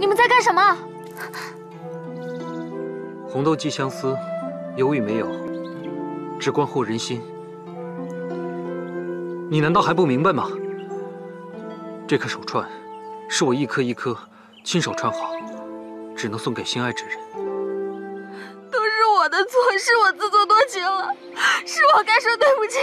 你们在干什么？红豆寄相思有与没有只关乎人心。你难道还不明白吗？这颗手串是我一颗一颗亲手串好只能送给心爱之人。都是我的错是我自作多情了是我该说对不起